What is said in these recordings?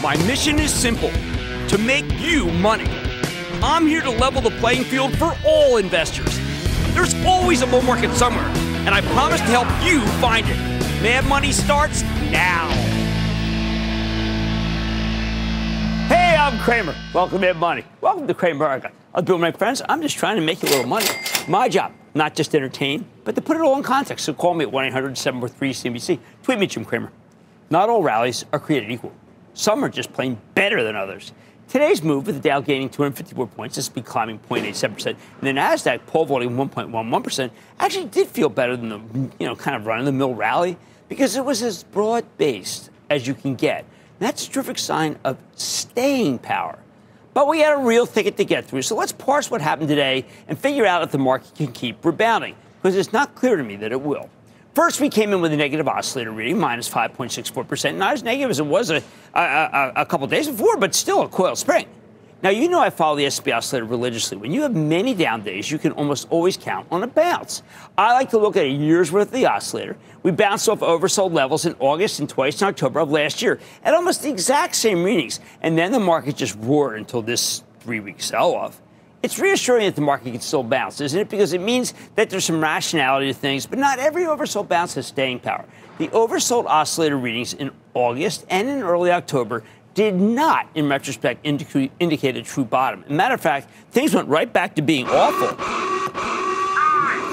My mission is simple to make you money. I'm here to level the playing field for all investors. There's always a bull market somewhere, and I promise to help you find it. Mad Money starts now. Hey, I'm Cramer. Welcome to Mad Money. Welcome to Cramerica. I'll do my friends. I'm just trying to make you a little money. My job, not just entertain, but to put it all in context. So call me at 1 800 743 CNBC. Tweet me, Jim Cramer. Not all rallies are created equal. Some are just playing better than others. Today's move, with the Dow gaining 254 points, S&P climbing 0.87%, and the Nasdaq pole vaulting 1.11%, actually did feel better than the you know kind of run-of-the-mill rally because it was as broad-based as you can get. That's a terrific sign of staying power. But we had a real ticket to get through, so let's parse what happened today and figure out if the market can keep rebounding, because it's not clear to me that it will. First, we came in with a negative oscillator reading, minus 5.64%. Not as negative as it was a, a, a couple days before, but still a coil spring. Now, you know I follow the S&P oscillator religiously. When you have many down days, you can almost always count on a bounce. I like to look at a year's worth of the oscillator. We bounced off oversold levels in August and twice in October of last year at almost the exact same readings. And then the market just roared until this three-week sell-off. It's reassuring that the market can still bounce, isn't it? Because it means that there's some rationality to things, but not every oversold bounce has staying power. The oversold oscillator readings in August and in early October did not, in retrospect, indicate, indicate a true bottom. Matter of fact, things went right back to being awful.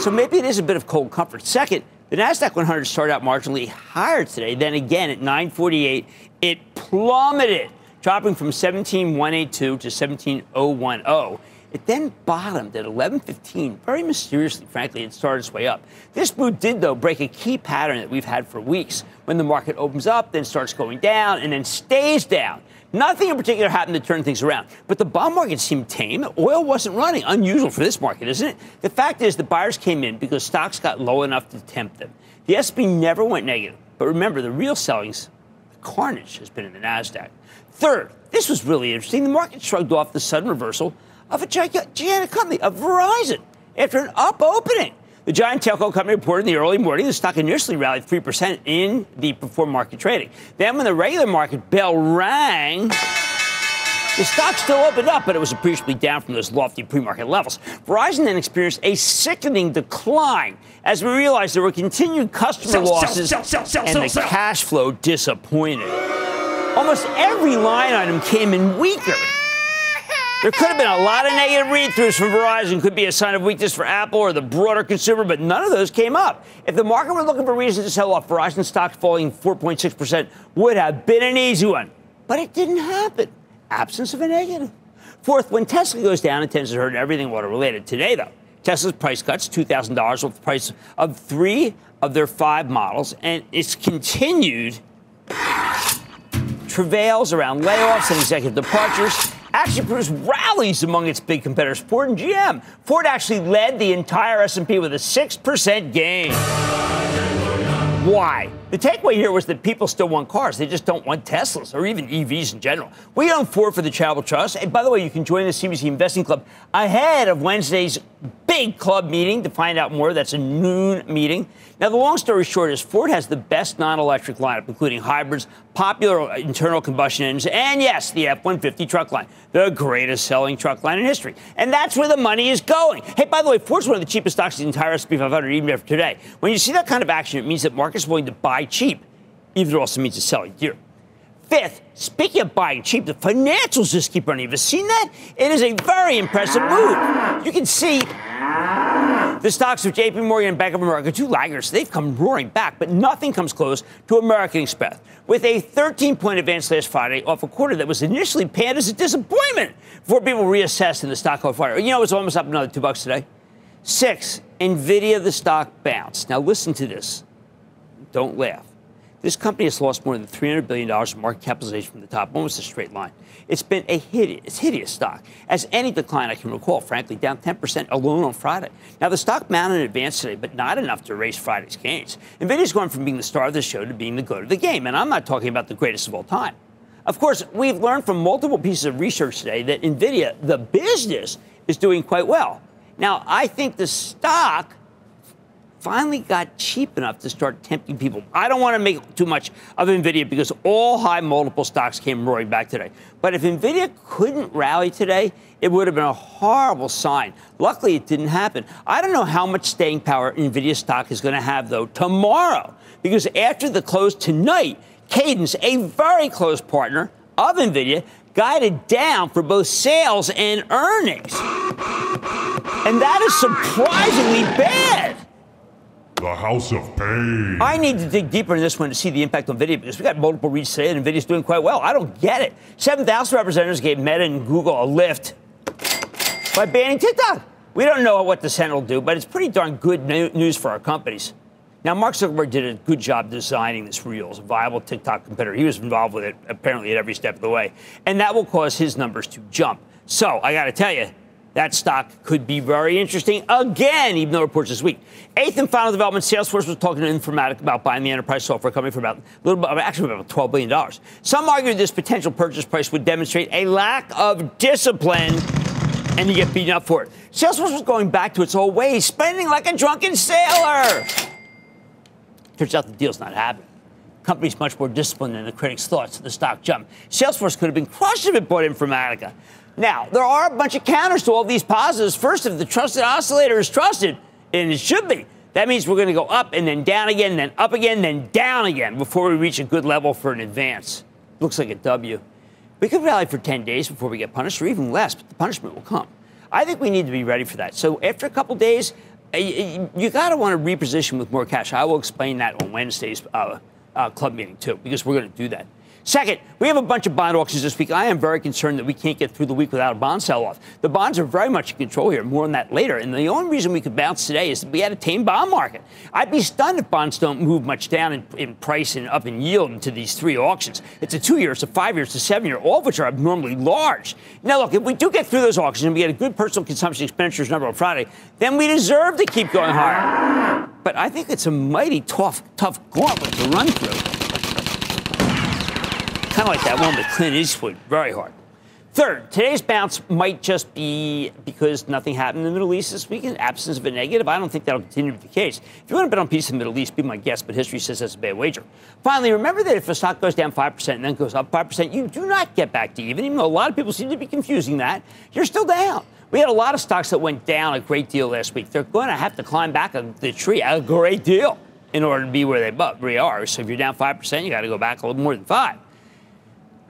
So maybe it is a bit of cold comfort. Second, the Nasdaq 100 started out marginally higher today. Then again, at 948, it plummeted, dropping from 17182 to 17010. It then bottomed at 11.15, very mysteriously, frankly, it started its way up. This move did, though, break a key pattern that we've had for weeks when the market opens up, then starts going down, and then stays down. Nothing in particular happened to turn things around, but the bond market seemed tame. Oil wasn't running. Unusual for this market, isn't it? The fact is, the buyers came in because stocks got low enough to tempt them. The SP never went negative, but remember, the real sellings, the carnage has been in the Nasdaq. Third, this was really interesting. The market shrugged off the sudden reversal of a gigantic company, of Verizon, after an up opening. The giant telco company reported in the early morning the stock initially rallied 3% in the before market trading. Then, when the regular market bell rang, the stock still opened up, but it was appreciably down from those lofty pre market levels. Verizon then experienced a sickening decline as we realized there were continued customer sell, losses sell, sell, and the cash flow disappointed. Almost every line item came in weaker. There could have been a lot of negative read throughs from Verizon, could be a sign of weakness for Apple or the broader consumer, but none of those came up. If the market were looking for reasons to sell off, Verizon stock falling 4.6% would have been an easy one. But it didn't happen. Absence of a negative. Fourth, when Tesla goes down, it tends to hurt everything water related. Today, though, Tesla's price cuts $2,000 off the price of three of their five models, and it's continued travails around layoffs and executive departures actually produced rallies among its big competitors, Ford and GM. Ford actually led the entire S&P with a 6% gain. Why? The takeaway here was that people still want cars. They just don't want Teslas or even EVs in general. We Ford for the Travel Trust. And by the way, you can join the CNBC Investing Club ahead of Wednesday's big club meeting to find out more. That's a noon meeting. Now, the long story short is Ford has the best non electric lineup, including hybrids, popular internal combustion engines, and yes, the F 150 truck line, the greatest selling truck line in history. And that's where the money is going. Hey, by the way, Ford's one of the cheapest stocks in the entire SP 500, even after today. When you see that kind of action, it means that markets are willing to buy cheap, even it also means it's selling dear. Fifth, speaking of buying cheap, the financials just keep running. Have you seen that? It is a very impressive move. You can see the stocks of JP Morgan and Bank of America, two laggards, they've come roaring back, but nothing comes close to American Express. With a 13 point advance last Friday off a quarter that was initially panned as a disappointment before people reassessed in the stock on Friday. You know, it's almost up another two bucks today. Six, NVIDIA, the stock bounced. Now listen to this. Don't laugh. This company has lost more than $300 billion in market capitalization from the top, almost a straight line. It's been a hideous, hideous stock, as any decline I can recall, frankly, down 10% alone on Friday. Now, the stock mounted in advance today, but not enough to erase Friday's gains. NVIDIA's gone from being the star of the show to being the goat of the game, and I'm not talking about the greatest of all time. Of course, we've learned from multiple pieces of research today that NVIDIA, the business, is doing quite well. Now, I think the stock finally got cheap enough to start tempting people. I don't want to make too much of Nvidia because all high multiple stocks came roaring back today. But if Nvidia couldn't rally today, it would have been a horrible sign. Luckily, it didn't happen. I don't know how much staying power Nvidia stock is going to have though tomorrow because after the close tonight, Cadence, a very close partner of Nvidia, guided down for both sales and earnings. And that is surprisingly bad. The House of Pain. I need to dig deeper in this one to see the impact on Nvidia because we got multiple reads today and Nvidia's doing quite well. I don't get it. 7,000 representatives gave Meta and Google a lift by banning TikTok. We don't know what the Senate will do, but it's pretty darn good news for our companies. Now, Mark Zuckerberg did a good job designing this Reels, a viable TikTok competitor. He was involved with it apparently at every step of the way. And that will cause his numbers to jump. So I got to tell you, that stock could be very interesting again, even though reports this week. Eighth and final development, Salesforce was talking to Informatica about buying the enterprise software company for about a little bit, actually about $12 billion. Some argue this potential purchase price would demonstrate a lack of discipline and you get beaten up for it. Salesforce was going back to its old ways, spending like a drunken sailor. Turns out the deal's not happening. Company's much more disciplined than the critics thought, so the stock jumped. Salesforce could have been crushed if it bought Informatica. Now, there are a bunch of counters to all these positives. First, if the trusted oscillator is trusted, and it should be, that means we're going to go up and then down again, then up again, then down again before we reach a good level for an advance. Looks like a W. We could rally for 10 days before we get punished, or even less, but the punishment will come. I think we need to be ready for that. So after a couple days, you got to want to reposition with more cash. I will explain that on Wednesday's uh, uh, club meeting too, because we're going to do that. Second, we have a bunch of bond auctions this week. I am very concerned that we can't get through the week without a bond sell off. The bonds are very much in control here. More on that later. And the only reason we could bounce today is that we had a tame bond market. I'd be stunned if bonds don't move much down in, in price and up in yield into these three auctions. It's a two year, it's a five year, it's a seven year, all of which are abnormally large. Now, look, if we do get through those auctions and we get a good personal consumption expenditures number on Friday, then we deserve to keep going higher. But I think it's a mighty tough, tough gauntlet to run through. Kind of like that one with Clint Eastwood, very hard. Third, today's bounce might just be because nothing happened in the Middle East this week in absence of a negative. I don't think that'll continue to be the case. If you want to bet on peace in the Middle East, be my guest, but history says that's a bad wager. Finally, remember that if a stock goes down 5% and then goes up 5%, you do not get back to even, even though a lot of people seem to be confusing that. You're still down. We had a lot of stocks that went down a great deal last week. They're going to have to climb back the tree a great deal in order to be where they are. So if you're down 5%, you got to go back a little more than 5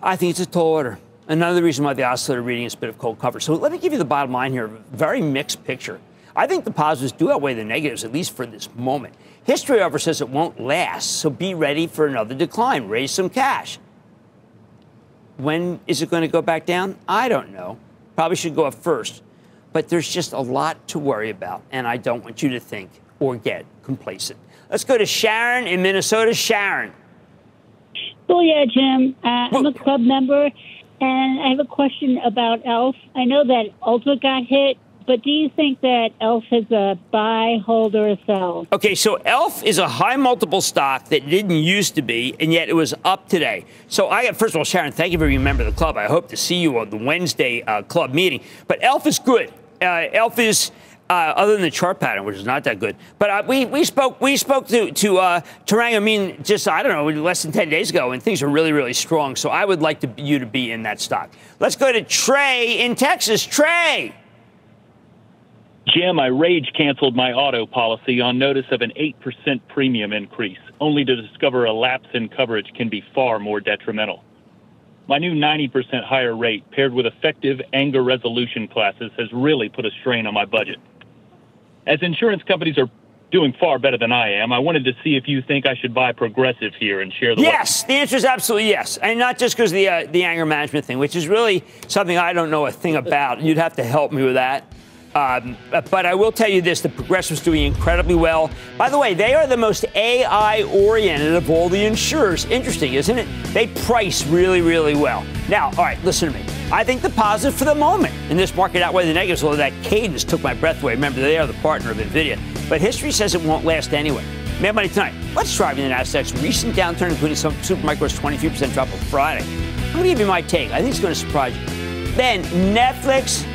I think it's a tall order. Another reason why the oscillator reading is a bit of cold cover. So let me give you the bottom line here. Very mixed picture. I think the positives do outweigh the negatives, at least for this moment. History, however, says it won't last, so be ready for another decline. Raise some cash. When is it going to go back down? I don't know. Probably should go up first. But there's just a lot to worry about, and I don't want you to think or get complacent. Let's go to Sharon in Minnesota. Sharon. Oh, yeah, Jim. Uh, I'm a club member, and I have a question about ELF. I know that Ulta got hit, but do you think that ELF is a buy, hold, or sell? Okay, so ELF is a high multiple stock that didn't used to be, and yet it was up today. So I got, first of all, Sharon, thank you for being a member of the club. I hope to see you on the Wednesday uh, club meeting. But ELF is good. Uh, ELF is uh, other than the chart pattern, which is not that good. But uh, we, we spoke we spoke to to uh, Tarang Amin just I don't know less than ten days ago, and things are really really strong. So I would like to, you to be in that stock. Let's go to Trey in Texas. Trey. Jim, I rage canceled my auto policy on notice of an 8% premium increase, only to discover a lapse in coverage can be far more detrimental. My new 90% higher rate, paired with effective anger resolution classes, has really put a strain on my budget. As insurance companies are doing far better than I am, I wanted to see if you think I should buy Progressive here and share the. Yes, the answer is absolutely yes, and not just because the uh, the anger management thing, which is really something I don't know a thing about. You'd have to help me with that. Um, but I will tell you this the Progressive's doing incredibly well. By the way, they are the most AI oriented of all the insurers. Interesting, isn't it? They price really, really well. Now, all right, listen to me. I think the positive for the moment in this market outweigh the negatives, although that cadence took my breath away. Remember, they are the partner of NVIDIA. But history says it won't last anyway. Mad Money tonight. What's driving the Nasdaq's recent downturn, including some Supermicro's 23% drop on Friday? I'm going to give you my take. I think it's going to surprise you. Then Netflix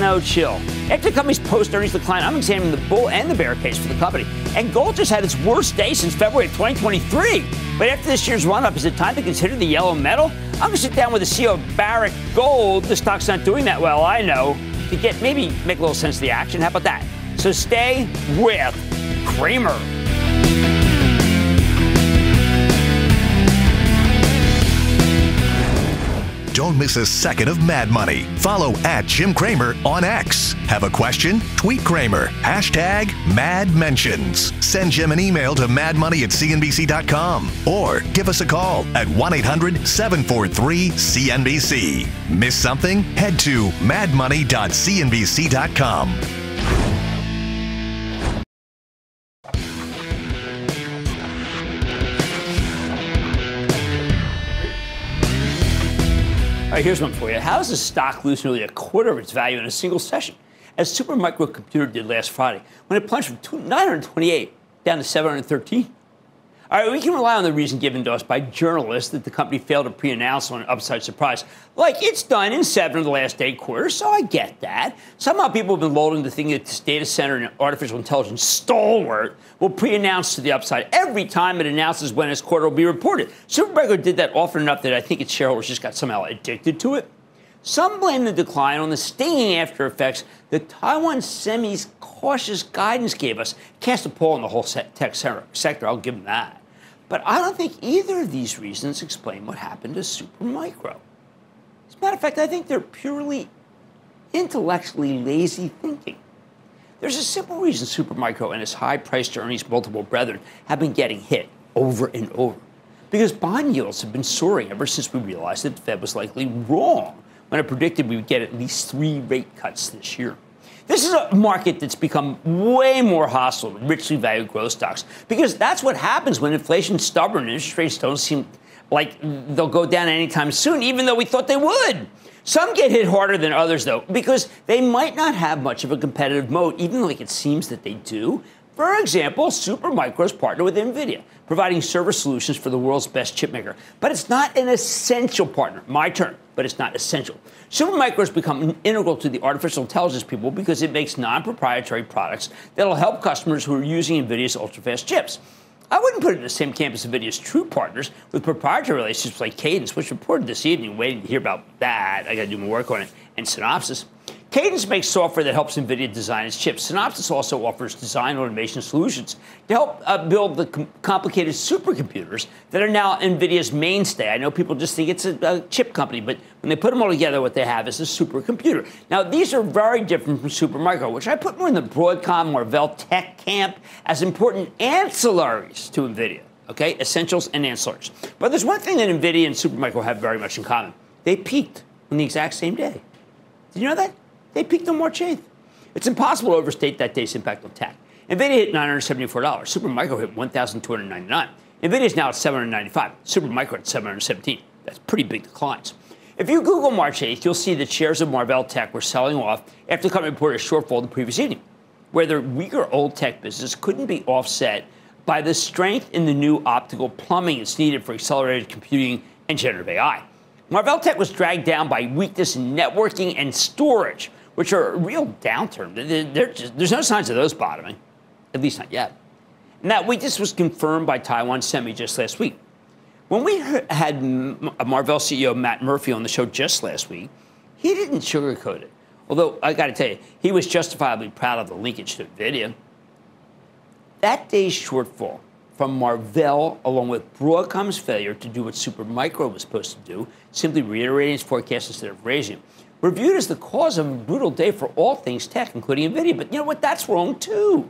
no chill. After the company's post earnings decline, I'm examining the bull and the bear case for the company. And gold just had its worst day since February of 2023. But after this year's run up, is it time to consider the yellow metal? I'm going to sit down with the CEO of Barrick Gold. The stock's not doing that well, I know, to get maybe make a little sense of the action. How about that? So stay with Cramer. Don't miss a second of Mad Money. Follow at Jim Cramer on X. Have a question? Tweet Cramer. Hashtag Mad Mentions. Send Jim an email to madmoney at cnbc.com or give us a call at 1 800 743 CNBC. Miss something? Head to madmoney.cnbc.com. right, here's one for you. How does a stock lose nearly a quarter of its value in a single session? As Supermicro Computer did last Friday, when it plunged from 928 down to 713. All right, we can rely on the reason given to us by journalists that the company failed to pre announce on an upside surprise. Like it's done in seven of the last eight quarters, so I get that. Somehow people have been lulled into thinking that this data center and artificial intelligence stalwart will pre announce to the upside every time it announces when its quarter will be reported. Super Supermicro did that often enough that I think its shareholders just got somehow addicted to it. Some blame the decline on the stinging after effects that Taiwan Semi's cautious guidance gave us. Cast a pall on the whole tech sector, I'll give them that. But I don't think either of these reasons explain what happened to Supermicro. As a matter of fact, I think they're purely intellectually lazy thinking. There's a simple reason Supermicro and its high price to earnings multiple brethren have been getting hit over and over. Because bond yields have been soaring ever since we realized that the Fed was likely wrong when it predicted we would get at least three rate cuts this year. This is a market that's become way more hostile to richly valued growth stocks because that's what happens when inflation's stubborn and interest rates don't seem like they'll go down anytime soon, even though we thought they would. Some get hit harder than others, though, because they might not have much of a competitive moat, even like it seems that they do. For example, Supermicro's partner with NVIDIA, providing server solutions for the world's best chipmaker. But it's not an essential partner. My turn, but it's not essential. Supermicro has become integral to the artificial intelligence people because it makes non proprietary products that will help customers who are using NVIDIA's ultra-fast chips. I wouldn't put it in the same camp as NVIDIA's true partners with proprietary relationships like Cadence, which reported this evening, waiting to hear about that. I got to do more work on it, and Synopsys. Cadence makes software that helps NVIDIA design its chips. Synopsys also offers design automation solutions to help uh, build the com- complicated supercomputers that are now NVIDIA's mainstay. I know people just think it's a, a, chip company, but when they put them all together, what they have is a supercomputer. Now, these are very different from Supermicro, which I put more in the Broadcom Marvell tech camp as important ancillaries to NVIDIA, okay? Essentials and ancillaries. But there's one thing that NVIDIA and Supermicro have very much in common. They peaked on the exact same day. Did you know that? They peaked on March 8th. It's impossible to overstate that day's impact on tech. NVIDIA hit $974. Supermicro hit $1,299. NVIDIA is now at 795. Supermicro at 717. That's pretty big declines. If you Google March 8th, you'll see that shares of Marvell Tech were selling off after the company reported a shortfall the previous evening, where their weaker old tech business couldn't be offset by the strength in the new optical plumbing that's needed for accelerated computing and generative AI. Marvell Tech was dragged down by weakness in networking and storage, which are a real downturn. Just, there's no signs of those bottoming, at least not yet. And that weakness was confirmed by Taiwan Semi just last week. When we had Marvell CEO Matt Murphy on the show just last week, he didn't sugarcoat it. Although I got to tell you, he was justifiably proud of the linkage to Nvidia. That day's shortfall from Marvell, along with Broadcom's failure to do what Supermicro was supposed to do, simply reiterating its forecast instead of raising it, were viewed as the cause of a brutal day for all things tech, including NVIDIA. But you know what? That's wrong, too.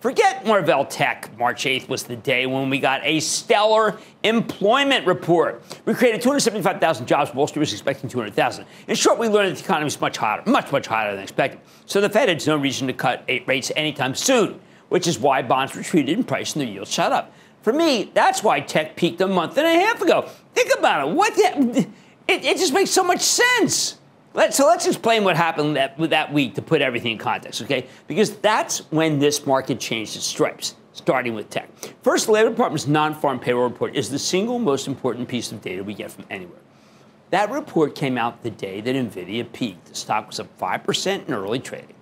Forget Marvell Tech. March 8th was the day when we got a stellar employment report. We created 275,000 jobs. Wall Street was expecting 200,000. In short, we learned that the economy is much hotter, much, much hotter than expected. So the Fed has no reason to cut rates anytime soon, which is why bonds retreated in price and the yields shot up. For me, that's why tech peaked a month and a half ago. Think about it. What the, it, it just makes so much sense. Let, so let's explain what happened that, that week to put everything in context, okay? Because that's when this market changed its stripes, starting with tech. First, the Labor Department's non farm payroll report is the single most important piece of data we get from anywhere. That report came out the day that Nvidia peaked. The stock was up 5% in early trading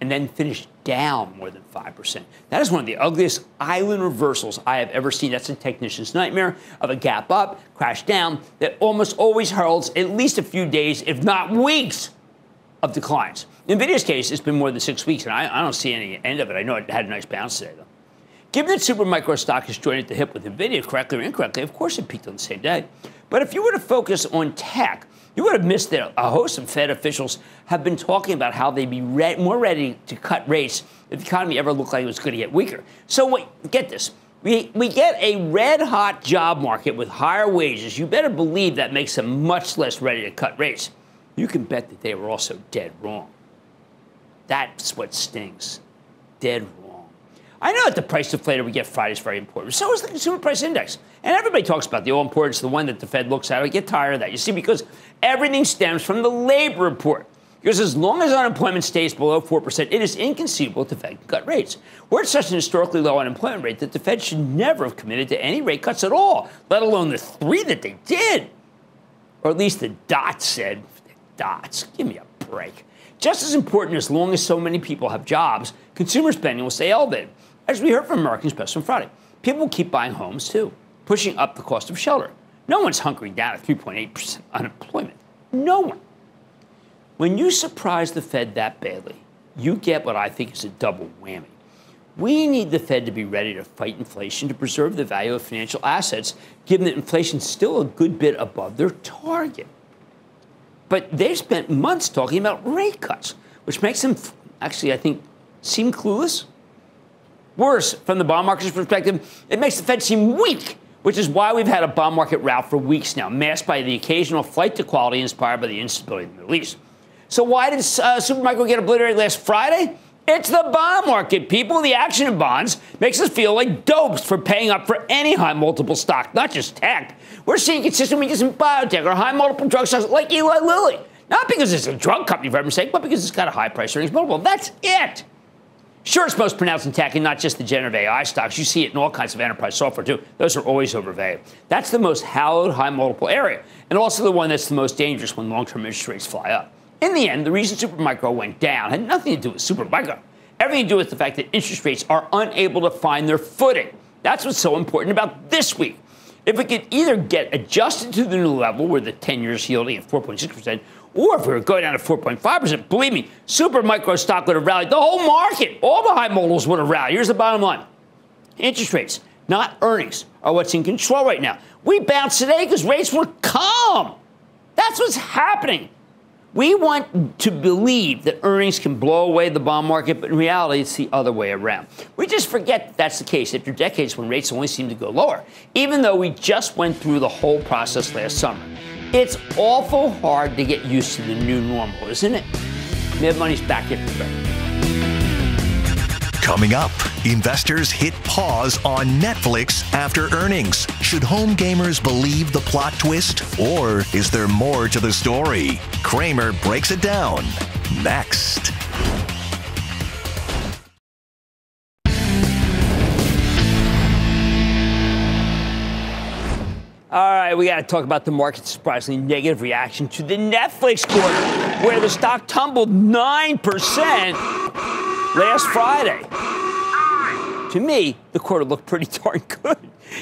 and then finished down more than 5%. That is one of the ugliest island reversals I have ever seen. That's a technician's nightmare of a gap up, crash down that almost always heralds at least a few days, if not weeks, of declines. In NVIDIA's case, it's been more than six weeks, and I, I don't see any end of it. I know it had a nice bounce today, though. Given that Supermicro stock is joined at the hip with NVIDIA, correctly or incorrectly, of course it peaked on the same day. But if you were to focus on tech, you would have missed that a host of Fed officials have been talking about how they'd be re- more ready to cut rates if the economy ever looked like it was going to get weaker. So wait, get this. We, we get a red hot job market with higher wages. You better believe that makes them much less ready to cut rates. You can bet that they were also dead wrong. That's what stings. Dead wrong. I know that the price deflator we get Friday is very important. So is the consumer price index. And everybody talks about the all importance, the one that the Fed looks at. I get tired of that. You see, because everything stems from the labor report. Because as long as unemployment stays below 4%, it is inconceivable the Fed cut rates. We're at such an historically low unemployment rate that the Fed should never have committed to any rate cuts at all, let alone the three that they did. Or at least the dots said, dots, give me a break. Just as important, as long as so many people have jobs, consumer spending will stay elevated. As we heard from American Express on Friday, people keep buying homes too, pushing up the cost of shelter. No one's hunkering down at 3.8% unemployment. No one. When you surprise the Fed that badly, you get what I think is a double whammy. We need the Fed to be ready to fight inflation to preserve the value of financial assets, given that inflation's still a good bit above their target. But they've spent months talking about rate cuts, which makes them actually, I think, seem clueless. Worse, from the bond market's perspective, it makes the Fed seem weak, which is why we've had a bond market rout for weeks now, masked by the occasional flight to quality inspired by the instability in the Middle East. So why did uh, Supermicro get obliterated last Friday? It's the bond market, people. The action in bonds makes us feel like dopes for paying up for any high multiple stock, not just tech. We're seeing consistent weakness in biotech or high multiple drug stocks like Eli Lilly. Not because it's a drug company, for everyone's sake, but because it's got a high price earnings multiple. That's it. Sure, it's most pronounced in tech and not just the generative AI stocks. You see it in all kinds of enterprise software, too. Those are always overvalued. That's the most hallowed high multiple area, and also the one that's the most dangerous when long term interest rates fly up. In the end, the reason Supermicro went down had nothing to do with Supermicro. Everything to do with the fact that interest rates are unable to find their footing. That's what's so important about this week. If we could either get adjusted to the new level where the 10 years yielding at 4.6%, or if we were going down to 4.5%, believe me, super micro stock would have rallied. The whole market, all the high models would have rallied. Here's the bottom line interest rates, not earnings, are what's in control right now. We bounced today because rates were calm. That's what's happening. We want to believe that earnings can blow away the bond market, but in reality, it's the other way around. We just forget that that's the case after decades when rates only seem to go lower, even though we just went through the whole process last summer. It's awful hard to get used to the new normal, isn't it? Mad Money's back the Coming up, investors hit pause on Netflix after earnings. Should home gamers believe the plot twist, or is there more to the story? Cramer breaks it down next. Right, we got to talk about the market's surprisingly negative reaction to the Netflix quarter, where the stock tumbled 9% last Friday. To me, the quarter looked pretty darn good.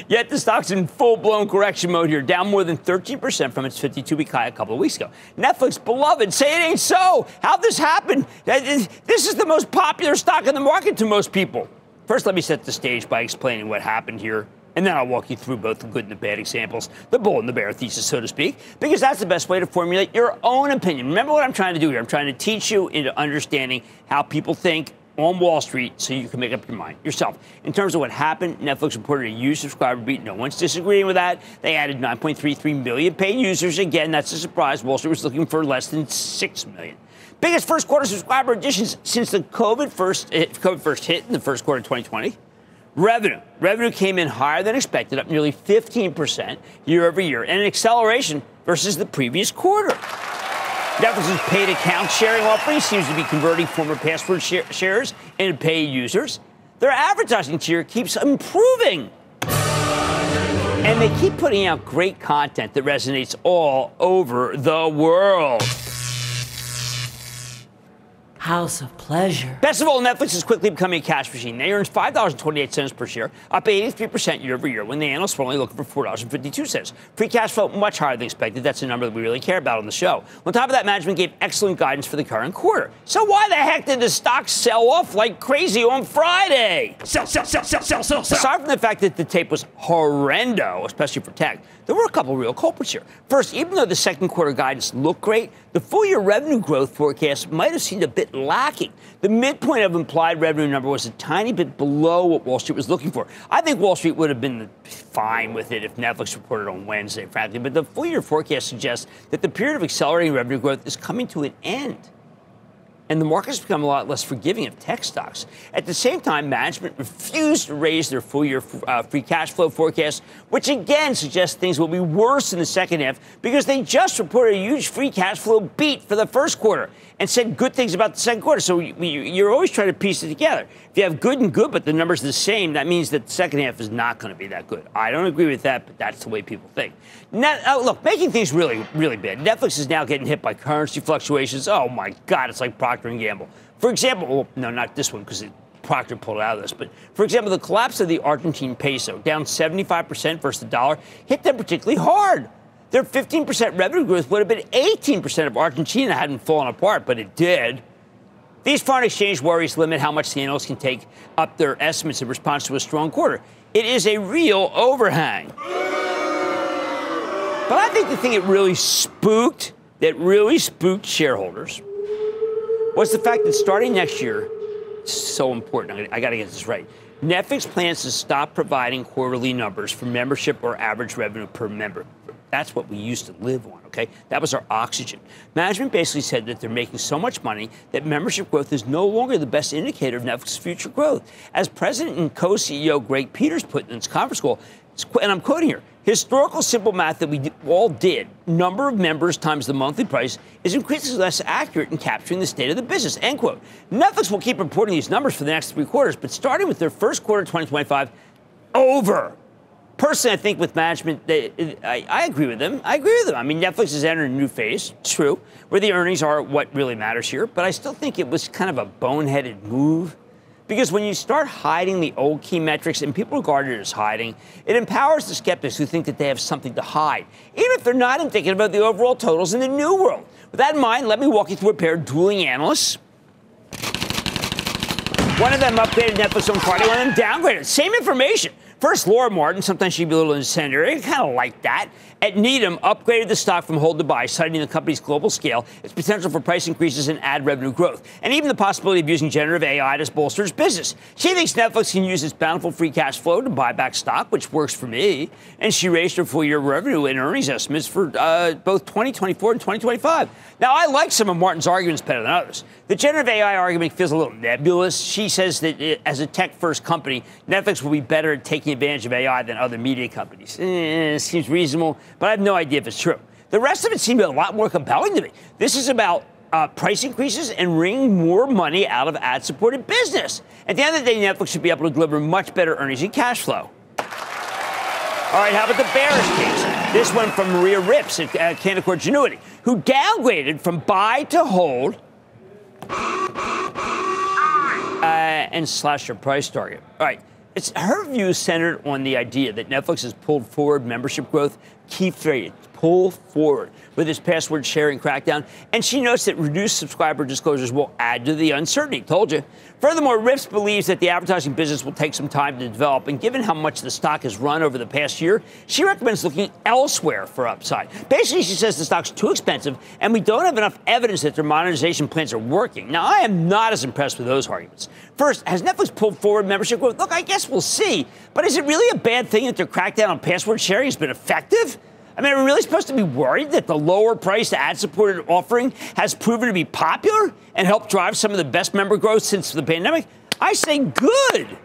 Yet the stock's in full blown correction mode here, down more than 13% from its 52 week high a couple of weeks ago. Netflix, beloved, say it ain't so. How'd this happen? This is the most popular stock in the market to most people. First, let me set the stage by explaining what happened here and then I'll walk you through both the good and the bad examples, the bull and the bear thesis, so to speak, because that's the best way to formulate your own opinion. Remember what I'm trying to do here? I'm trying to teach you into understanding how people think on Wall Street so you can make up your mind yourself. In terms of what happened, Netflix reported a huge subscriber beat. No one's disagreeing with that. They added 9.33 million paid users. Again, that's a surprise. Wall Street was looking for less than 6 million. Biggest first quarter subscriber additions since the COVID first, eh, COVID first hit in the first quarter of 2020. Revenue. Revenue came in higher than expected, up nearly 15% year over year, and an acceleration versus the previous quarter. Netflix's paid account sharing offering seems to be converting former password shares into paid users. Their advertising tier keeps improving. And they keep putting out great content that resonates all over the world. House of Pleasure. Best of all, Netflix is quickly becoming a cash machine. They earned $5.28 per share, up 83% year over year, when the analysts were only looking for $4.52. Free cash flow much higher than expected. That's a number that we really care about on the show. On top of that, management gave excellent guidance for the current quarter. So why the heck did the stock sell off like crazy on Friday? Sell, sell, sell, sell, sell, sell, sell. Aside from the fact that the tape was horrendo, especially for tech, there were a couple real culprits here. First, even though the second quarter guidance looked great, the full year revenue growth forecast might have seemed a bit lacking. The midpoint of implied revenue number was a tiny bit below what Wall Street was looking for. I think Wall Street would have been fine with it if Netflix reported on Wednesday, frankly, but the full year forecast suggests that the period of accelerating revenue growth is coming to an end and the market's become a lot less forgiving of tech stocks. At the same time, management refused to raise their full year uh, free cash flow forecast, which again suggests things will be worse in the second half because they just reported a huge free cash flow beat for the first quarter and said good things about the second quarter. So you're always trying to piece it together. If you have good and good, but the numbers are the same, that means that the second half is not going to be that good. I don't agree with that, but that's the way people think. Now, uh, look, making things really, really bad. Netflix is now getting hit by currency fluctuations. Oh my God, it's like Procter and Gamble. For example, well, no, not this one because Procter pulled out of this, but for example, the collapse of the Argentine peso, down 75% versus the dollar, hit them particularly hard. Their 15% revenue growth would have been 18% if Argentina hadn't fallen apart, but it did. These foreign exchange worries limit how much the analysts can take up their estimates in response to a strong quarter. It is a real overhang. But I think the thing that really spooked, that really spooked shareholders, was the fact that starting next year, so important, I got to get this right. Netflix plans to stop providing quarterly numbers for membership or average revenue per member. That's what we used to live on, okay? That was our oxygen. Management basically said that they're making so much money that membership growth is no longer the best indicator of Netflix's future growth. As president and co CEO Greg Peters put in his conference call, and I'm quoting here historical simple math that we all did, number of members times the monthly price, is increasingly less accurate in capturing the state of the business, end quote. Netflix will keep reporting these numbers for the next three quarters, but starting with their first quarter 2025, over personally, I think with management, they, I, I, agree with them. I agree with them. I mean, Netflix has entered a new phase, true, where the earnings are what really matters here. But I still think it was kind of a boneheaded move. Because when you start hiding the old key metrics, and people regard it as hiding, it empowers the skeptics who think that they have something to hide, even if they're not indicative of the overall totals in the new world. With that in mind, let me walk you through a pair of dueling analysts. One of them upgraded Netflix on Friday, one of them downgraded. Same information. First, Laura Martin, sometimes she'd be a little incendiary. Kind of like that. At Needham, upgraded the stock from hold to buy, citing the company's global scale, its potential for price increases and ad revenue growth, and even the possibility of using generative AI to bolster its business. She thinks Netflix can use its bountiful free cash flow to buy back stock, which works for me. And she raised her full year revenue and earnings estimates for uh, both 2024 and 2025. Now, I like some of Martin's arguments better than others. The generative AI argument feels a little nebulous. She says that it, as a tech first company, Netflix will be better at taking advantage of AI than other media companies. Eh, seems reasonable, but I have no idea if it's true. The rest of it seemed a lot more compelling to me. This is about uh, price increases and wringing more money out of ad supported business. At the end of the day, Netflix should be able to deliver much better earnings and cash flow. All right, how about the Bears case? This one from Maria Ripps at uh, Canaccord Genuity, who downgraded from buy to hold uh, and slashed her price target. All right. It's her view centered on the idea that Netflix has pulled forward membership growth. Key phrase, pull forward with this password sharing crackdown, and she notes that reduced subscriber disclosures will add to the uncertainty. Told you. Furthermore, Ripps believes that the advertising business will take some time to develop, and given how much the stock has run over the past year, she recommends looking elsewhere for upside. Basically, she says the stock's too expensive, and we don't have enough evidence that their monetization plans are working. Now, I am not as impressed with those arguments. First, has Netflix pulled forward membership growth? Look, I guess we'll see, but is it really a bad thing that their crackdown on password sharing has been effective? I mean, are we really supposed to be worried that the lower priced ad supported offering has proven to be popular and helped drive some of the best member growth since the pandemic? I say good.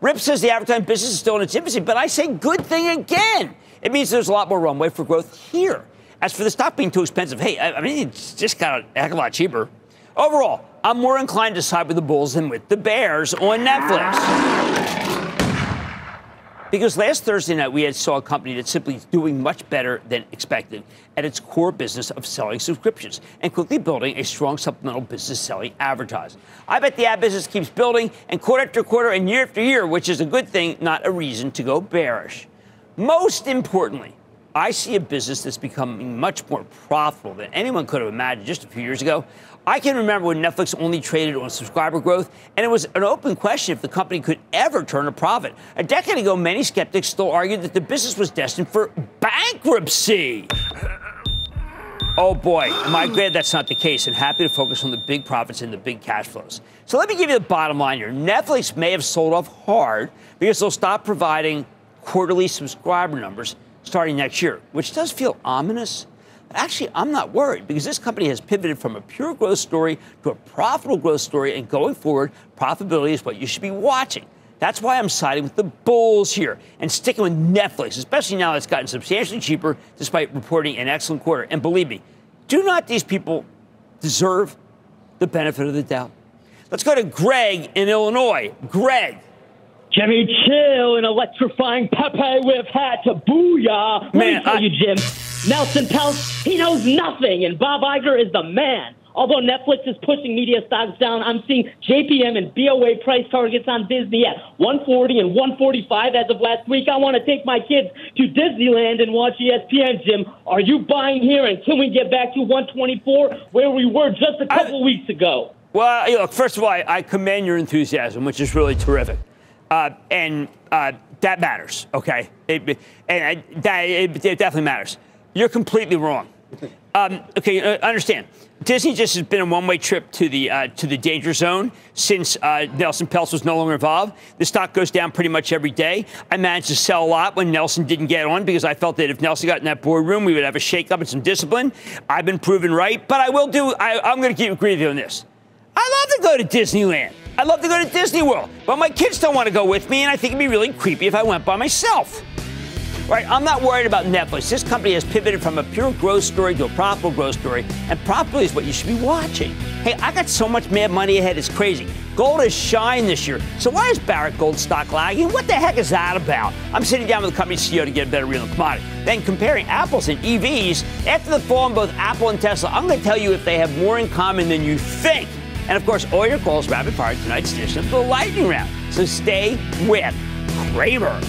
Ripps says the advertising business is still in its infancy, but I say good thing again. It means there's a lot more runway for growth here. As for the stock being too expensive, hey, I, I mean, it's just got a heck of a lot cheaper. Overall, I'm more inclined to side with the Bulls than with the Bears on Netflix. Because last Thursday night, we had saw a company that's simply doing much better than expected at its core business of selling subscriptions and quickly building a strong supplemental business selling advertising. I bet the ad business keeps building and quarter after quarter and year after year, which is a good thing, not a reason to go bearish. Most importantly, I see a business that's becoming much more profitable than anyone could have imagined just a few years ago. I can remember when Netflix only traded on subscriber growth, and it was an open question if the company could ever turn a profit. A decade ago, many skeptics still argued that the business was destined for bankruptcy. Oh boy, am I glad that's not the case and happy to focus on the big profits and the big cash flows. So let me give you the bottom line here. Netflix may have sold off hard because they'll stop providing quarterly subscriber numbers starting next year, which does feel ominous. Actually, I'm not worried because this company has pivoted from a pure growth story to a profitable growth story, and going forward, profitability is what you should be watching. That's why I'm siding with the bulls here and sticking with Netflix, especially now that it's gotten substantially cheaper despite reporting an excellent quarter. And believe me, do not these people deserve the benefit of the doubt? Let's go to Greg in Illinois. Greg. Jimmy Chill, an electrifying Pepe with hat to booyah. Let Man, me tell I- you, Jim. Nelson Peltz, he knows nothing, and Bob Iger is the man. Although Netflix is pushing media stocks down, I'm seeing JPM and BOA price targets on Disney at 140 and 145 as of last week. I want to take my kids to Disneyland and watch ESPN, Jim. Are you buying here, and can we get back to 124 where we were just a couple weeks ago? Well, look, first of all, I, I commend your enthusiasm, which is really terrific. Uh, and uh, that matters, okay? It, and I, that, it, it definitely matters. You're completely wrong. Um, okay, uh, understand. Disney just has been a one-way trip to the uh, to the danger zone since uh, Nelson Peltz was no longer involved. The stock goes down pretty much every day. I managed to sell a lot when Nelson didn't get on because I felt that if Nelson got in that boardroom, we would have a shake-up and some discipline. I've been proven right, but I will do. I, I'm going to keep agree with you on this. I love to go to Disneyland. I love to go to Disney World, but my kids don't want to go with me, and I think it'd be really creepy if I went by myself. Right, I'm not worried about Netflix. This company has pivoted from a pure growth story to a profitable growth story, and profitability is what you should be watching. Hey, I got so much mad money ahead, it's crazy. Gold is shined this year. So why is Barrick Gold stock lagging? What the heck is that about? I'm sitting down with the company CEO to get a better read on the commodity. Then comparing apples and EVs, after the fall on both Apple and Tesla, I'm going to tell you if they have more in common than you think. And of course, all your calls rapid fire tonight's edition of the Lightning Round. So stay with Cramer.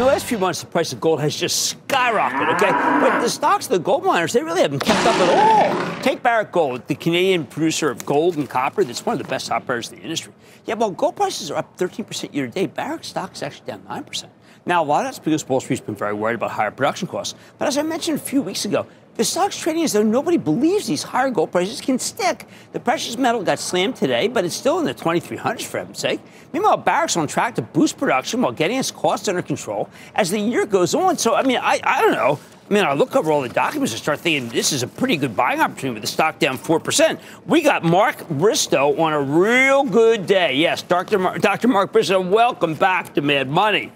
In the last few months, the price of gold has just skyrocketed, okay? But the stocks of the gold miners, they really haven't kept up at all. Take Barrick Gold, the Canadian producer of gold and copper, that's one of the best operators in the industry. Yeah, well, gold prices are up 13% year to date. Barrick stock is actually down 9%. Now, a lot of that's because Wall Street's been very worried about higher production costs. But as I mentioned a few weeks ago, the stock's trading as though nobody believes these higher gold prices can stick. The precious metal got slammed today, but it's still in the 2300s for heaven's sake. Meanwhile, Barrick's on track to boost production while getting its costs under control as the year goes on. So, I mean, I, I don't know. I mean, I look over all the documents and start thinking this is a pretty good buying opportunity with the stock down 4%. We got Mark Bristow on a real good day. Yes, Dr. Mar- Dr. Mark Bristow, welcome back to Mad Money.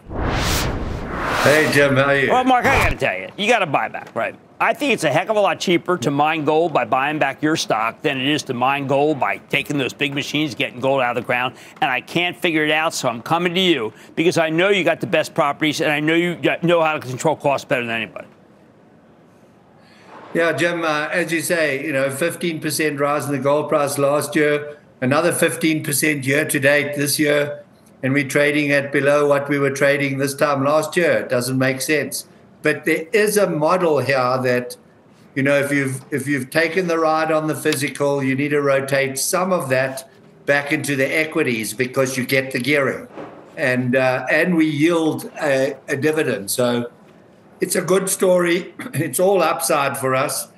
Hey, Jim, how are you? Well, Mark, I got to tell you, you got to buy back, right? I think it's a heck of a lot cheaper to mine gold by buying back your stock than it is to mine gold by taking those big machines, getting gold out of the ground. And I can't figure it out, so I'm coming to you because I know you got the best properties and I know you know how to control costs better than anybody. Yeah, Jim, uh, as you say, you know, 15% rise in the gold price last year, another 15% year to date this year, and we're trading at below what we were trading this time last year. It doesn't make sense. But there is a model here that, you know, if you've if you've taken the ride on the physical, you need to rotate some of that back into the equities because you get the gearing, and uh, and we yield a, a dividend. So it's a good story. It's all upside for us.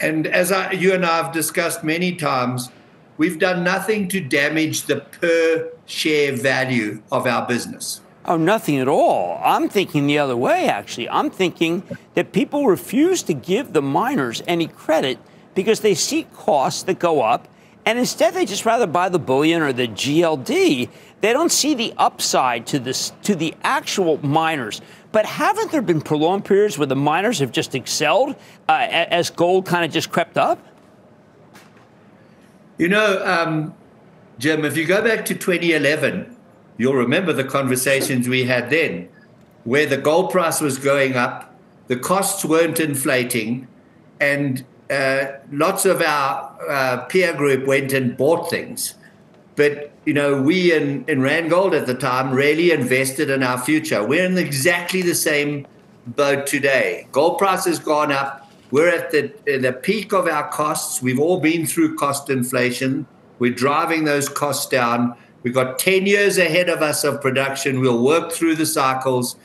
And as I, you and I have discussed many times, we've done nothing to damage the per share value of our business. Oh, nothing at all. I'm thinking the other way, actually. I'm thinking that people refuse to give the miners any credit because they see costs that go up, and instead they just rather buy the bullion or the GLD. They don't see the upside to this to the actual miners. But haven't there been prolonged periods where the miners have just excelled uh, as gold kind of just crept up? You know, um, Jim, if you go back to 2011, you'll remember the conversations we had then, where the gold price was going up, the costs weren't inflating, and uh, lots of our uh, peer group went and bought things. But you know, we in, in Randgold at the time really invested in our future. We're in exactly the same boat today. Gold price has gone up. We're at the, the peak of our costs. We've all been through cost inflation. We're driving those costs down. We've got 10 years ahead of us of production. We'll work through the cycles.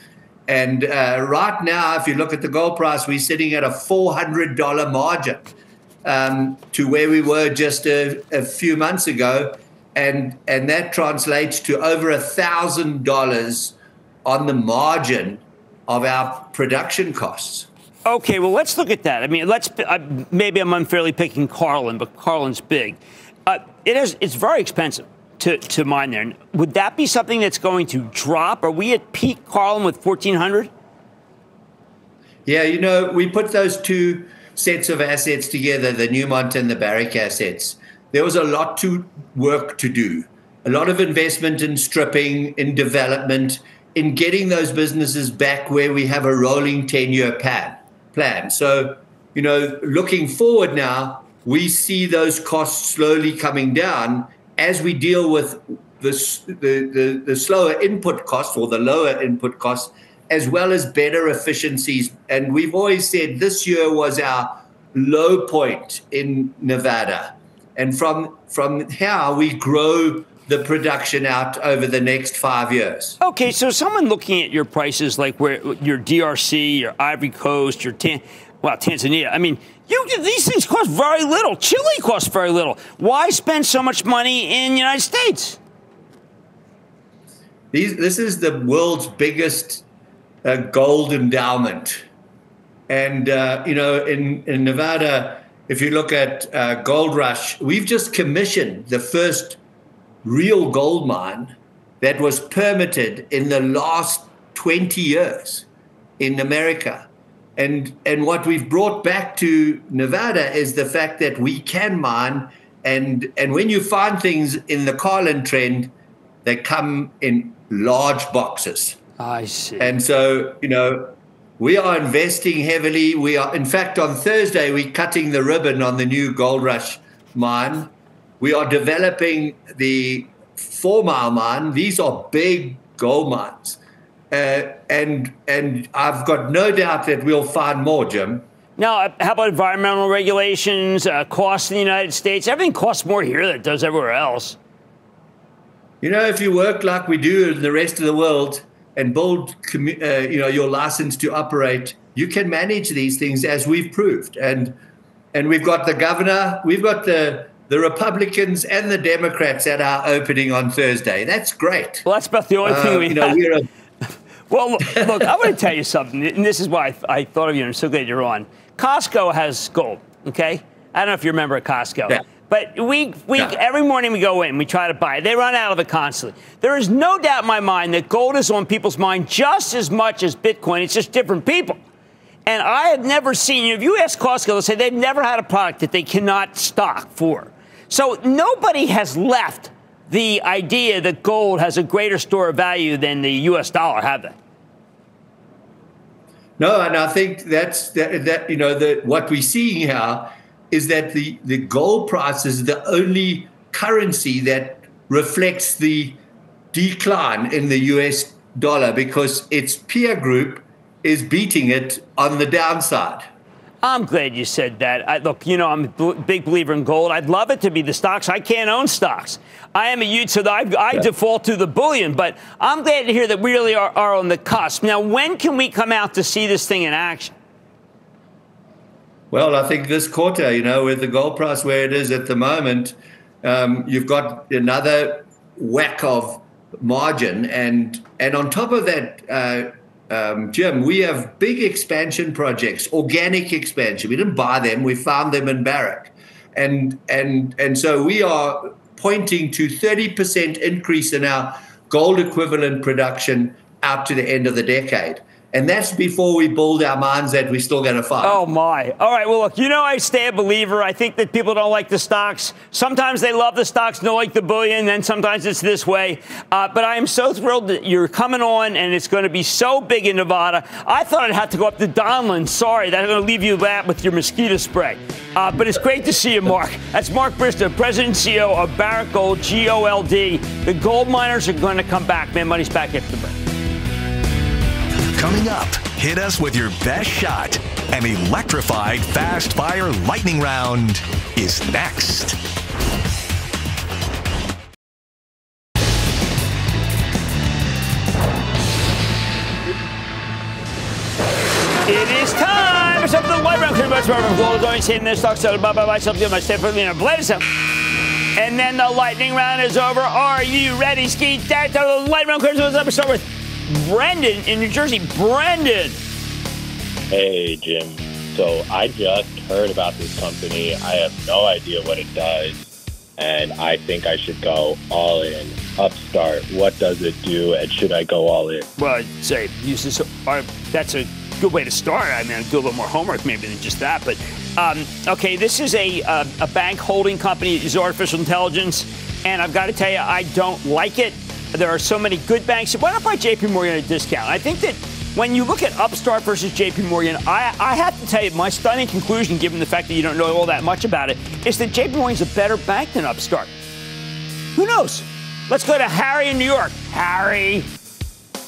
And uh, right now, if you look at the gold price, we're sitting at a $400 margin um, to where we were just a, a few months ago and and that translates to over a thousand dollars on the margin of our production costs. Okay, well, let's look at that. I mean, let's uh, maybe I'm unfairly picking Carlin, but Carlin's big. Uh, it is it's very expensive to to mine there. Would that be something that's going to drop? Are we at peak Carlin with 1400? Yeah, you know, we put those two sets of assets together, the Newmont and the Barrick assets there was a lot to work to do, a lot of investment in stripping, in development, in getting those businesses back where we have a rolling 10 year plan. So, you know, looking forward now, we see those costs slowly coming down as we deal with the, the, the, the slower input costs or the lower input costs, as well as better efficiencies. And we've always said this year was our low point in Nevada and from from here we grow the production out over the next five years. Okay, so someone looking at your prices, like where your DRC, your Ivory Coast, your Tan, well Tanzania. I mean, you these things cost very little. Chile costs very little. Why spend so much money in the United States? These, this is the world's biggest uh, gold endowment, and uh, you know, in in Nevada if you look at uh, Gold Rush, we've just commissioned the first real gold mine that was permitted in the last 20 years in America. And, and what we've brought back to Nevada is the fact that we can mine. And, and when you find things in the Carlin trend, they come in large boxes. I see. And so, you know, we are investing heavily. We are, in fact, on Thursday, we're cutting the ribbon on the new Gold Rush mine. We are developing the Four Mile mine. These are big gold mines. Uh, and and I've got no doubt that we'll find more, Jim. Now, uh, how about environmental regulations, uh, costs in the United States? Everything costs more here than it does everywhere else. You know, if you work like we do in the rest of the world, and build uh, you know your license to operate you can manage these things as we've proved and and we've got the governor we've got the the Republicans and the Democrats at our opening on Thursday. That's great. Well, that's about the only uh, thing we you know, have. A- well, look, look, I want to tell you something, and this is why I, I, thought of you, and I'm so glad you're on. Costco has gold, okay? I don't know if you remember Costco. Yeah. But we, we yeah. every morning we go in, we try to buy it. They run out of it constantly. There is no doubt in my mind that gold is on people's mind just as much as Bitcoin. It's just different people. And I have never seen, if you ask Costco, they'll say they've never had a product that they cannot stock for. So nobody has left the idea that gold has a greater store of value than the US dollar, have they? No, and I think that's that, that you know that what we're seeing here is that the, the gold price is the only currency that reflects the decline in the US dollar because its peer group is beating it on the downside. I'm glad you said that. I, look, you know, I'm a big believer in gold. I'd love it to be the stocks. I can't own stocks. I am a youth, so I, I yeah. default to the bullion. But I'm glad to hear that we really are, are on the cusp. Now, when can we come out to see this thing in action? Well, I think this quarter, you know, with the gold price where it is at the moment, um, you've got another whack of margin, and and on top of that, uh, um, Jim, we have big expansion projects, organic expansion. We didn't buy them; we found them in Barrick, and and and so we are pointing to 30% increase in our gold equivalent production out to the end of the decade. And that's before we build our minds that we're still going to fight. Oh, my. All right. Well, look, you know, I stay a believer. I think that people don't like the stocks. Sometimes they love the stocks, don't like the bullion, then sometimes it's this way. Uh, but I am so thrilled that you're coming on and it's going to be so big in Nevada. I thought I'd have to go up to Donlin. Sorry, that I'm going to leave you that with your mosquito spray. Uh, but it's great to see you, Mark. That's Mark Bristow, President and CEO of Barrick Gold, G O L D. The gold miners are going to come back. Mad Money's back after the break. Coming up, hit us with your best shot. An electrified fast fire lightning round is next. It is time for something the light round. Pretty much more gold. Only saying this stock settled by myself. Do my step for me. Blaze And then the lightning round is over. Are you ready, Ski? That the lightning round. Let's start with Brendan in New Jersey. Brendan. Hey, Jim. So I just heard about this company. I have no idea what it does. And I think I should go all in. Upstart, what does it do? And should I go all in? Well, I'd say use this. Uh, that's a good way to start. I mean, do a little more homework maybe than just that. But um, okay, this is a, uh, a bank holding company. It uses artificial intelligence. And I've got to tell you, I don't like it. There are so many good banks. Why not buy JP Morgan at a discount? I think that when you look at Upstart versus JP Morgan, I, I have to tell you, my stunning conclusion, given the fact that you don't know all that much about it, is that JP Morgan's a better bank than Upstart. Who knows? Let's go to Harry in New York. Harry.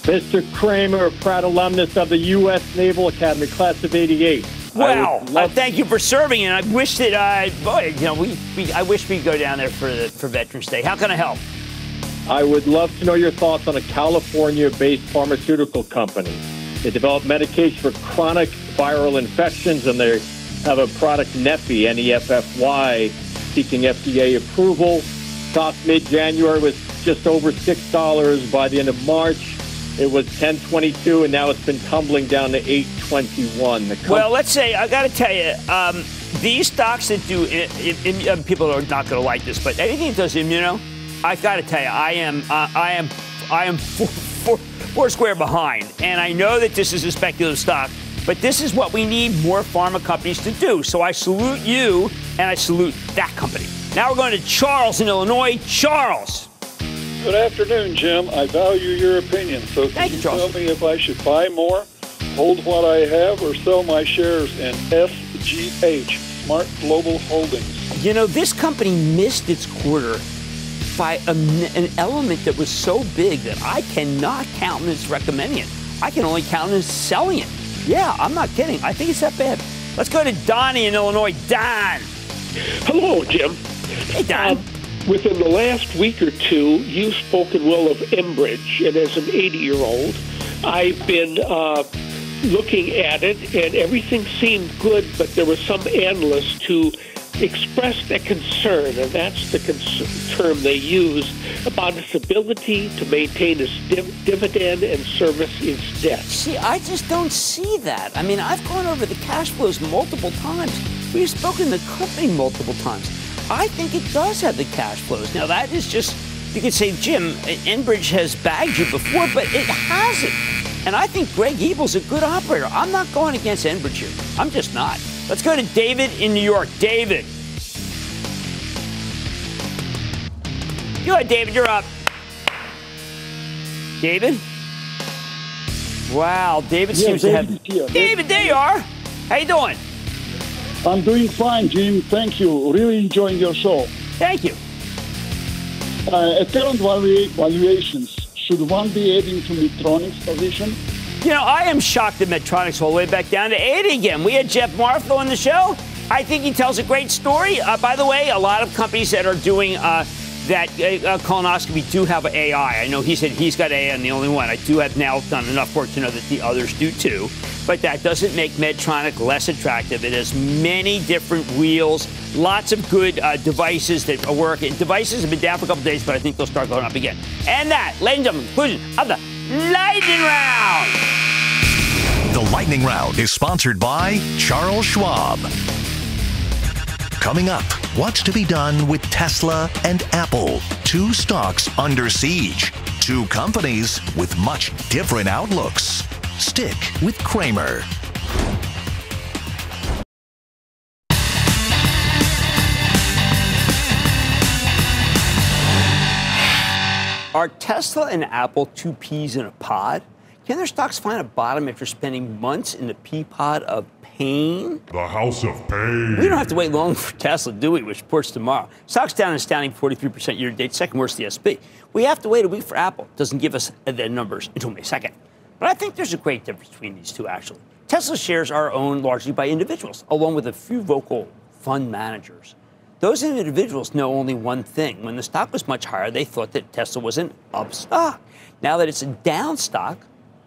Mr. Cramer, proud alumnus of the U.S. Naval Academy, class of 88. Wow! Uh, thank you for serving, and I wish that I, boy, you know, we, we I wish we'd go down there for the, for Veterans Day. How can I help? I would love to know your thoughts on a California-based pharmaceutical company. They develop medication for chronic viral infections, and they have a product, Neffy, N-E-F-F-Y, seeking FDA approval. Stock mid-January was just over $6. By the end of March, it was 1022, and now it's been tumbling down to 821. The well, let's say, I got to tell you, um, these stocks that do, um, people are not going to like this, but anything that does immuno, I got to tell you, I am, uh, I am, I am four, four, four square behind, and I know that this is a speculative stock, but this is what we need more pharma companies to do. So I salute you, and I salute that company. Now we're going to Charles in Illinois. Charles. Good afternoon, Jim. I value your opinion. So can Thank you, you tell me if I should buy more, hold what I have, or sell my shares in SGH, Smart Global Holdings? You know, this company missed its quarter by a, an element that was so big that I cannot count as recommending it. I can only count as selling it. Yeah, I'm not kidding. I think it's that bad. Let's go to Donnie in Illinois. Don. Hello, Jim. Hey, Don. Uh, within the last week or two, you've spoken well of Enbridge, and as an 80 year old, I've been uh, looking at it, and everything seemed good, but there were some analysts who expressed a concern, and that's the cons- term they use, about its ability to maintain its div- dividend and service its debt. See, I just don't see that. I mean, I've gone over the cash flows multiple times. We've spoken to the company multiple times. I think it does have the cash flows. Now, that is just, you could say, Jim, Enbridge has bagged you before, but it hasn't. And I think Greg Ebel's a good operator. I'm not going against Enbridge here. I'm just not. Let's go to David in New York. David. Go ahead, David. You're up. David? Wow, David yeah, seems David to have. Here. David, there you are. How you doing? I'm doing fine, Jim. Thank you. Really enjoying your show. Thank you. Uh, at current valuations, should one be adding to Medtronic's position? You know, I am shocked that Medtronic's all the way back down to 80 again. We had Geoff Martha on the show. I think he tells a great story. Uh, by the way, a lot of companies that are doing uh, that uh, colonoscopy do have AI. I know he said he's got AI and the only one. I do have now done enough work to know that the others do too. But that doesn't make Medtronic less attractive. It has many different wheels, lots of good uh, devices that are working. Devices have been down for a couple days, but I think they'll start going up again. And that, ladies and gentlemen, conclusion of the lightning round. The lightning round is sponsored by Charles Schwab. Coming up, what's to be done with Tesla and Apple? Two stocks under siege. Two companies with much different outlooks. Stick with Cramer. Are Tesla and Apple two peas in a pod? Can their stocks find a bottom after spending months in the pea pod of pain? The House of Pain. We don't have to wait long for Tesla, do we? Which reports tomorrow. Stocks down an astounding 43% year to date, second worst the S&P. We have to wait a week for Apple. Doesn't give us the numbers until May 2nd. But I think there's a great difference between these two, actually. Tesla shares are owned largely by individuals, along with a few vocal fund managers. Those individuals know only one thing. When the stock was much higher, they thought that Tesla was an up stock. Now that it's a down stock,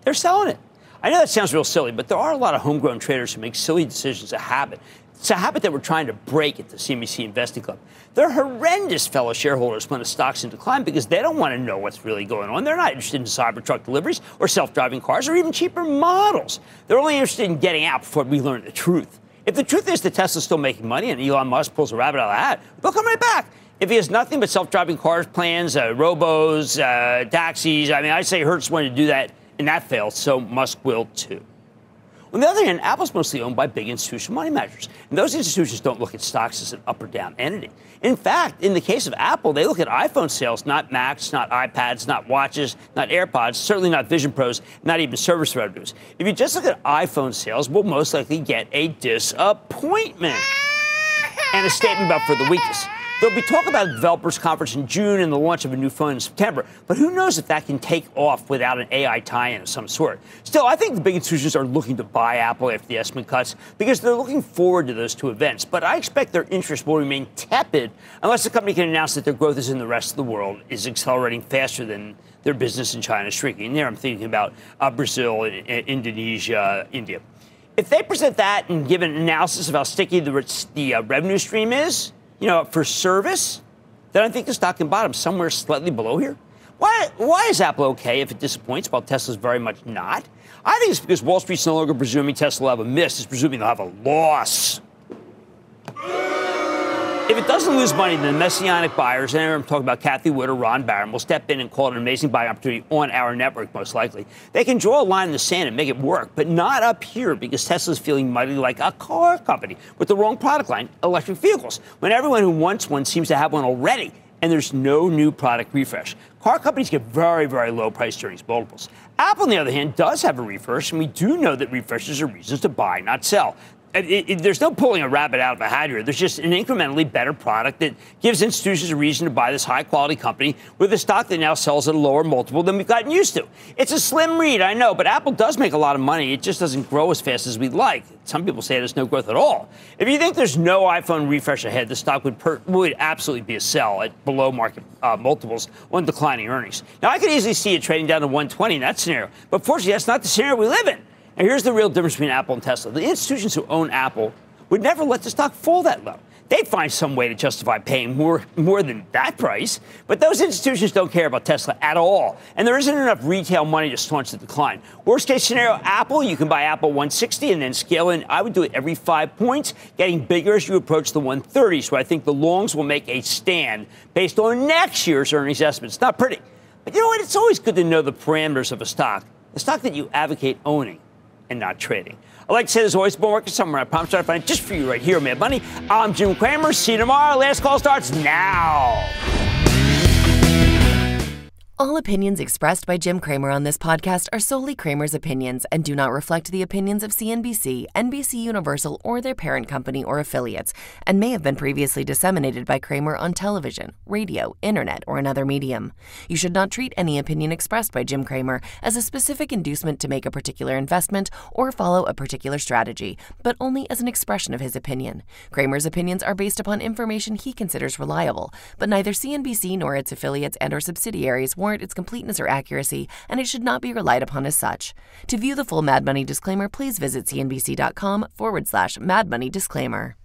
they're selling it. I know that sounds real silly, but there are a lot of homegrown traders who make silly decisions a habit. It's a habit that we're trying to break at the CNBC Investing Club. They're horrendous fellow shareholders when the stock's in decline because they don't want to know what's really going on. They're not interested in Cybertruck deliveries or self-driving cars or even cheaper models. They're only interested in getting out before we learn the truth. If the truth is that Tesla's still making money and Elon Musk pulls a rabbit out of the hat, they'll come right back. If he has nothing but self-driving cars plans, uh, robos, uh, taxis, I mean, I say Hertz wanted to do that, and that failed, so Musk will too. On the other hand, Apple's mostly owned by big institutional money managers. And those institutions don't look at stocks as an up or down entity. In fact, in the case of Apple, they look at iPhone sales, not Macs, not iPads, not watches, not AirPods, certainly not Vision Pros, not even service revenues. If you just look at iPhone sales, we'll most likely get a disappointment and a statement about for the weakness. There'll be talk about a developers conference in June and the launch of a new phone in September, but who knows if that can take off without an AI tie-in of some sort. Still, I think the big institutions are looking to buy Apple after the estimate cuts because they're looking forward to those two events. But I expect their interest will remain tepid unless the company can announce that their growth is in the rest of the world is accelerating faster than their business in China is shrinking. There, I'm thinking about uh, Brazil, Indonesia, India. If they present that and give an analysis of how sticky the, the uh, revenue stream is, you know, for service, then I think the stock can bottom somewhere slightly below here. Why, why is Apple okay if it disappoints while Tesla's very much not? I think it's because Wall Street's no longer presuming Tesla will have a miss, it's presuming they'll have a loss. If it doesn't lose money, then the messianic buyers, and I'm talking about Cathie Wood or Ron Baron, will step in and call it an amazing buying opportunity on our network, most likely. They can draw a line in the sand and make it work, but not up here because Tesla's feeling mighty like a car company with the wrong product line, electric vehicles, when everyone who wants one seems to have one already and there's no new product refresh. Car companies get very, very low price earnings multiples. Apple, on the other hand, does have a refresh, and we do know that refreshes are reasons to buy, not sell it, it, there's no pulling a rabbit out of a hat here. There's just an incrementally better product that gives institutions a reason to buy this high quality company with a stock that now sells at a lower multiple than we've gotten used to. It's a slim read, I know, but Apple does make a lot of money. It just doesn't grow as fast as we'd like. Some people say there's no growth at all. If you think there's no iPhone refresh ahead, the stock would, per, would absolutely be a sell at below market uh, multiples on declining earnings. Now, I could easily see it trading down to 120 in that scenario, but fortunately, that's not the scenario we live in. And here's the real difference between Apple and Tesla. The institutions who own Apple would never let the stock fall that low. They'd find some way to justify paying more, more than that price. But those institutions don't care about Tesla at all. And there isn't enough retail money to staunch the decline. Worst case scenario, Apple, you can buy Apple 160 and then scale in. I would do it every five points, getting bigger as you approach the 130. So I think the longs will make a stand based on next year's earnings estimates. Not pretty. But you know what? It's always good to know the parameters of a stock, the stock that you advocate owning and not trading. I like to say there's always more working somewhere. I promise to find it just for you right here, Mad Money. I'm Jim Cramer. See you tomorrow. Last call starts now. All opinions expressed by Jim Cramer on this podcast are solely Cramer's opinions and do not reflect the opinions of CNBC, NBC Universal, or their parent company or affiliates, and may have been previously disseminated by Cramer on television, radio, internet, or another medium. You should not treat any opinion expressed by Jim Cramer as a specific inducement to make a particular investment or follow a particular strategy, but only as an expression of his opinion. Cramer's opinions are based upon information he considers reliable, but neither CNBC nor its affiliates and or subsidiaries warrant its completeness or accuracy, and it should not be relied upon as such. To view the full Mad Money disclaimer, please visit cnbc.com forward slash Mad Money disclaimer.